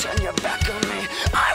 Turn your back on me. I